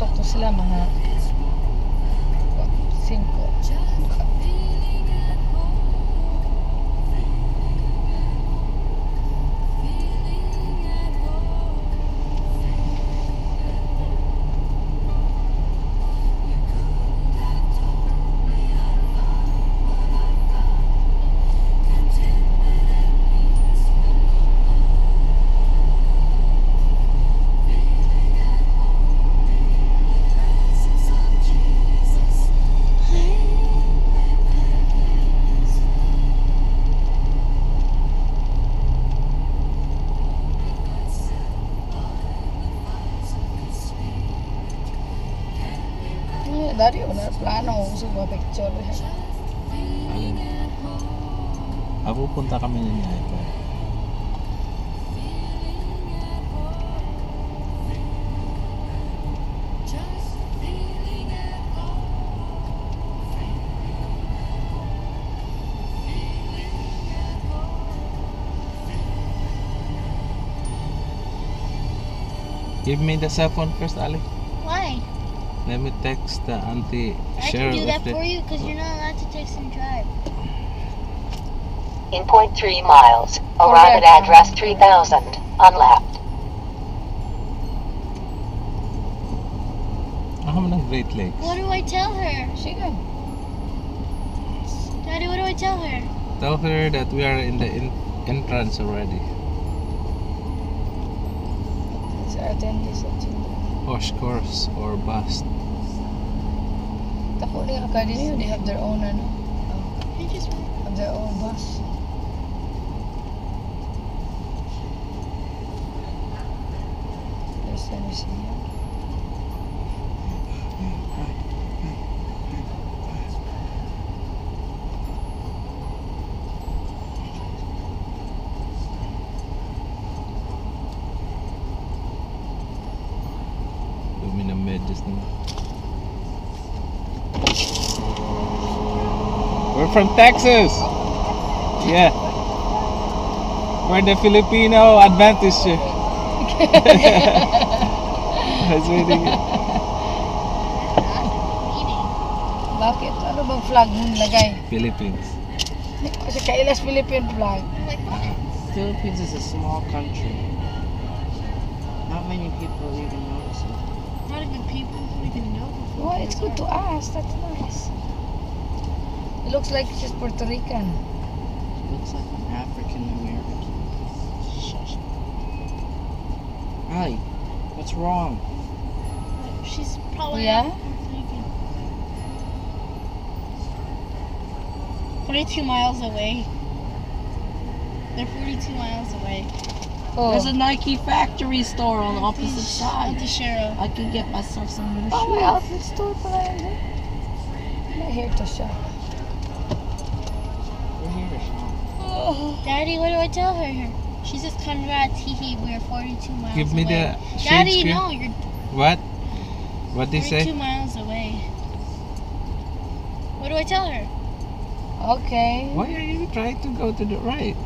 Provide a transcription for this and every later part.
Pasok to dari benar plano sebuah picture Ako punta kami niya ito. Give me the cell phone first, Ali. Why? Let me text the auntie I Cheryl. can do that for you because you're not allowed to text and drive. In three miles, arrive at address 3000 on left. Ako man ng Great Lakes. What do I tell her? Sige. Daddy, what do I tell her? Tell her that we are in the in entrance already. Sa attendees at Course, or bus. Tako ni Academy, they have their own I just have their own bus. There's the museum. Ng. We're from Texas! Yeah. We're the Filipino Adventist church. That's really good. eating. Bakit? Ano bang flag mo nilagay? Philippines. Kasi kailas Philippine flag. I'm like, what? Philippines is a small country. Not many people even notice it. Not even people who even know. who Oh, it's good to Filipinos ask. That's nice. It looks like she's Puerto Rican. looks like an African American. Shush. Ali, what's wrong? She's probably Yeah? Puerto Rican. Forty-two miles away. They're forty-two miles away. Oh. There's a Nike factory store on the opposite side. Auntie Cheryl. I can get myself some new shoes. Oh, may shoes. outlet store pala yun. eh. May here to shop. We're here, Sean. Daddy, what do I tell her? She says, "Conrad, hee we're 42 miles Give me away." the shade Daddy, screen. no, you're What? What did 42 they say? miles away. What do I tell her? Okay. Why are you trying to go to the right?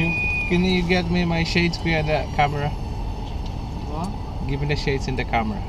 Can, can you get me my shades via the camera? What? Give me the shades in the camera.